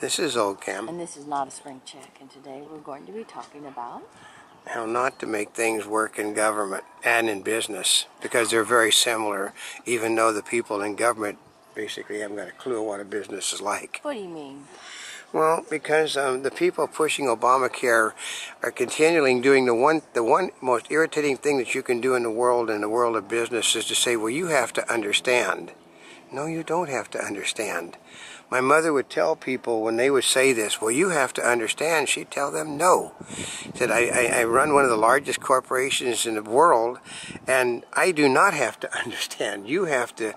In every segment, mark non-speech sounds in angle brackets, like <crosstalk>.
This is Oldecam. And this is not a spring chick. And today we're going to be talking about How not to make things work in government and in business because they're very similar, even though the people in government basically haven't got a clue what a business is like. what do you mean? Well, because um, the people pushing Obamacare are continually doing the one, the one most irritating thing that you can do in the world, in the world of business, is to say, well, you have to understand. No, you don't have to understand. My mother would tell people when they would say this, well, you have to understand, she'd tell them no. She said, I, I, I run one of the largest corporations in the world, and I do not have to <laughs> understand. You have to,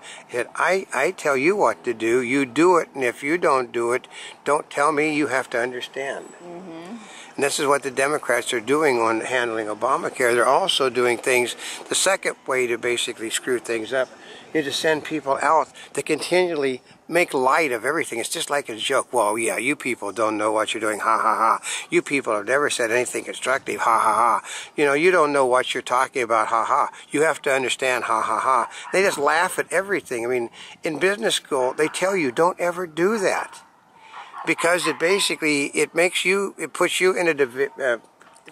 I, I tell you what to do, you do it, and if you don't do it, don't tell me you have to understand. Mm-hmm. And this is what the Democrats are doing on handling Obamacare. They're also doing things, the second way to basically screw things up is to send people out to continually make light of everything. It's just like a joke. Well, yeah, you people don't know what you're doing. Ha ha ha. You people have never said anything constructive. Ha ha ha. You know, you don't know what you're talking about. Ha ha. You have to understand. Ha ha ha. They just laugh at everything. I mean, in business school, they tell you don't ever do that because it basically it makes you it puts you in a uh,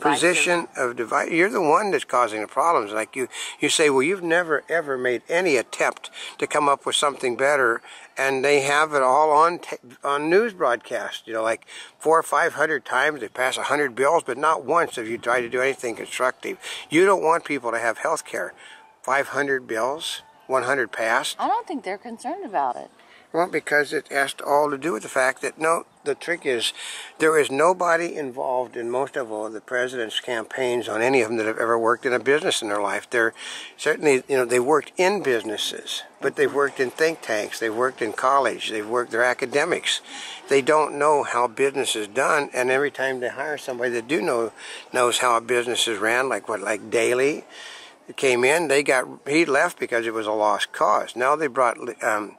position of divide. You're the one that's causing the problems. Like you, you say, well, you've never ever made any attempt to come up with something better, and they have it all on t- on news broadcast. You know, like four or five hundred times they pass a hundred bills, but not once have you tried to do anything constructive. You don't want people to have health care. Five hundred bills, one hundred passed. I don't think they're concerned about it. Well, because it has all to do with the fact that no, the trick is there is nobody involved in most of all the president's campaigns on any of them that have ever worked in a business in their life. They're certainly, you know, they worked in businesses, but they've worked in think tanks, they've worked in college, they've worked, they're academics. They don't know how business is done, and every time they hire somebody that do know knows how a business is ran, like what, like Daley came in, they got he left because it was a lost cause. Now they brought um,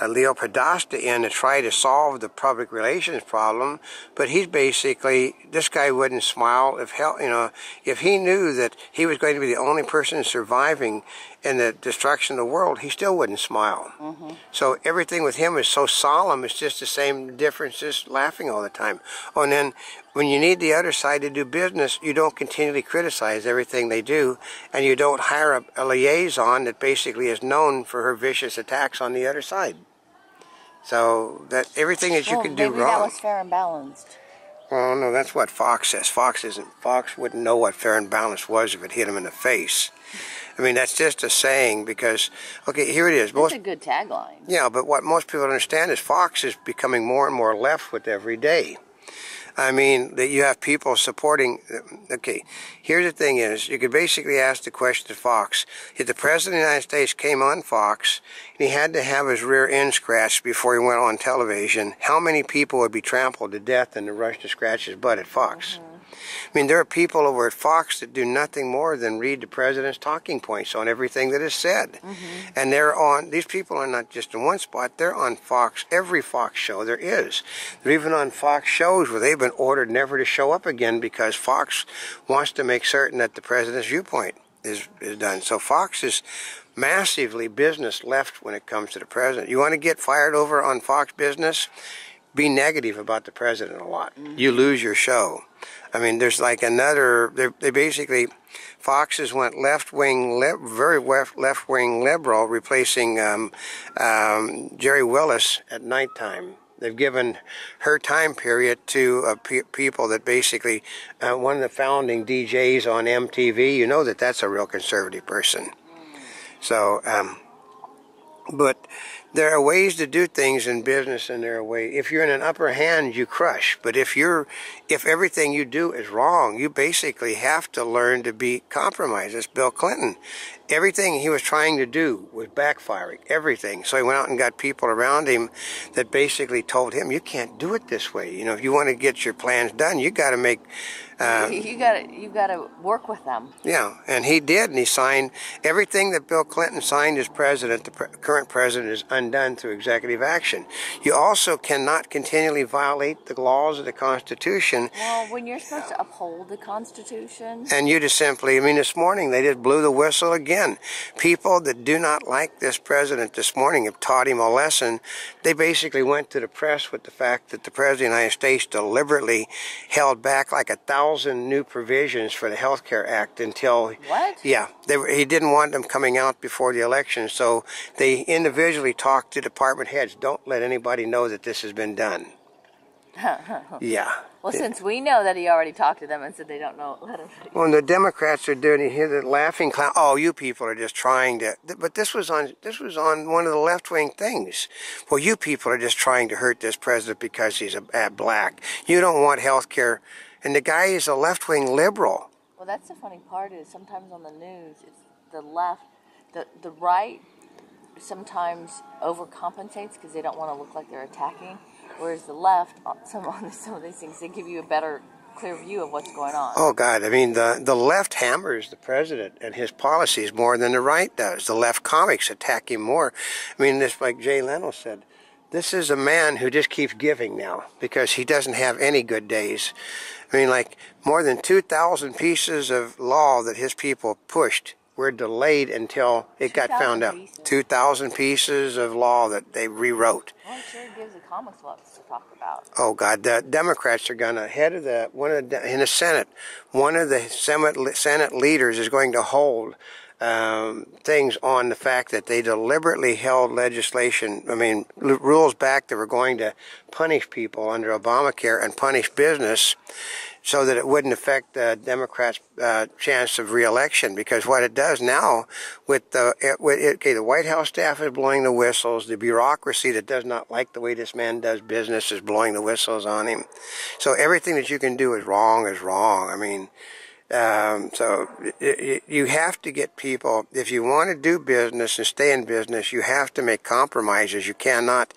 uh, Leo Podesta in to try to solve the public relations problem, but he's basically this guy wouldn't smile if hell, you know, if he knew that he was going to be the only person surviving in the destruction of the world, he still wouldn't smile. Mm-hmm. So everything with him is so solemn. It's just the same difference, just laughing all the time. Oh, and then when you need the other side to do business, you don't continually criticize everything they do, and you don't hire a, a liaison that basically is known for her vicious attacks on the other side. So that everything that you well, can do Oh, maybe wrong. that was fair and balanced. Well, no, that's what Fox says. Fox isn't. Fox wouldn't know what fair and balanced was if it hit him in the face. I mean, that's just a saying because, okay, here it is. That's Most a good tagline. yeah, but what most people don't understand is Fox is becoming more and more left with every day. I mean, that you have people supporting. Okay, here's the thing: is you could basically ask the question to Fox: If the president of the United States came on Fox and he had to have his rear end scratched before he went on television, how many people would be trampled to death in the rush to scratch his butt at Fox? Mm-hmm. I mean, there are people over at Fox that do nothing more than read the president's talking points on everything that is said. Mm-hmm. And they're on, these people are not just in one spot, they're on Fox, every Fox show there is. They're even on Fox shows where they've been ordered never to show up again because Fox wants to make certain that the president's viewpoint is, is done. So Fox is massively business left when it comes to the president. You want to get fired over on Fox Business? Be negative about the president a lot. You lose your show. I mean, there's like another. They they basically, Foxes went left wing, very left wing liberal, replacing um, um, Gerri Willis at nighttime. They've given her time period to uh, pe- people that basically, uh, one of the founding DJs on MTV. You know that that's a real conservative person. So, um, but there are ways to do things in business and there are ways if you're in an upper hand you crush but if you're if everything you do is wrong you basically have to learn to be compromised it's bill clinton everything he was trying to do was backfiring everything so he went out and got people around him that basically told him you can't do it this way you know if you want to get your plans done you got to make uh, you, you gotta you gotta work with them. yeah, and he did, and he signed everything that Bill Clinton signed as president. The pre- current president is undone through executive action. You also cannot continually violate the laws of the Constitution. Well, when you're supposed to uphold the Constitution. And you just simply, I mean, this morning they just blew the whistle again. People that do not like this president this morning have taught him a lesson. They basically went to the press with the fact that the president of the United States deliberately held back like a thousand new provisions for the Health Care Act until. What? Yeah, they, he didn't want them coming out before the election, so they individually talked to department heads. Don't let anybody know that this has been done. <laughs> yeah. Well, since we know that he already talked to them and said they don't know, let him. Well, the Democrats are doing. You hear the laughing clown. Oh, you people are just trying to. But this was on. This was on one of the left wing things. Well, you people are just trying to hurt this president because he's a, a black. You don't want health care, and the guy is a left wing liberal. Well, that's the funny part is sometimes on the news it's the left, the the right sometimes overcompensates because they don't want to look like they're attacking, whereas the left, uh, some on <laughs> some of these things, they give you a better, clear view of what's going on. Oh God! I mean, the the left hammers the president and his policies more than the right does. The left comics attack him more. I mean, this like Jay Leno said. This is a man who just keeps giving now because he doesn't have any good days. I mean, like more than 2,000 pieces of law that his people pushed were delayed until it got found out. pieces. 2,000 pieces of law that they rewrote. Well, it sure gives the comics lots to talk about. Oh God, the Democrats are going to head of the one of the in the Senate. One of the Senate Senate leaders is going to hold um, things on the fact that they deliberately held legislation. I mean, rules back that were going to punish people under Obamacare and punish business. So that it wouldn't affect the Democrats' uh, chance of reelection, because what it does now, with the it, with it, okay, the White House staff is blowing the whistles. The bureaucracy that does not like the way this man does business is blowing the whistles on him. So everything that you can do is wrong is wrong. I mean, um, so y- you have to get people, if you want to do business and stay in business, you have to make compromises. You cannot,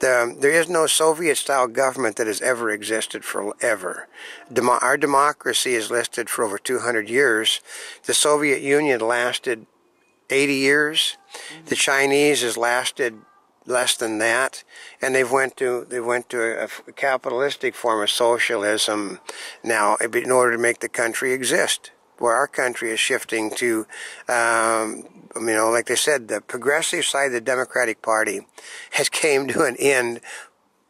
the, there is no Soviet style government that has ever existed forever. Demo- our democracy is listed for over 200 years. The Soviet Union lasted 80 years. The Chinese has lasted less than that, and they've went to they went to a, capitalistic form of socialism now in order to make the country exist. Where our country is shifting to, um, you know, like they said, the progressive side of the Democratic Party <laughs> has came to an end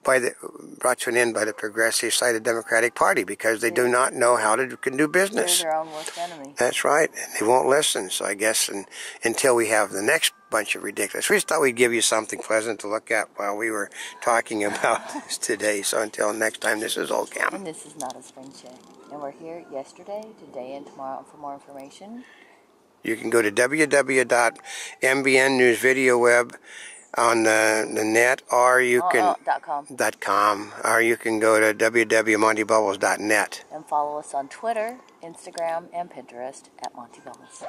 by the brought to an end by the progressive side of the Democratic Party because they do not know how to can do They're business. their own worst enemy. That's right. And they won't listen. So I guess and, until we have the next bunch of ridiculous. We just thought we'd give you something pleasant to look at while we were talking about <laughs> this today. So until next time, this is Oldecam. And this is not a spring chick. And we're here yesterday, today, and tomorrow for more information. You can go to www.mbn News Video Web on the, the net, or you Uh, can dot com. dot com, or you can go to www.montebubbles.net. And follow us on Twitter, Instagram, and Pinterest at Monte Bubbles.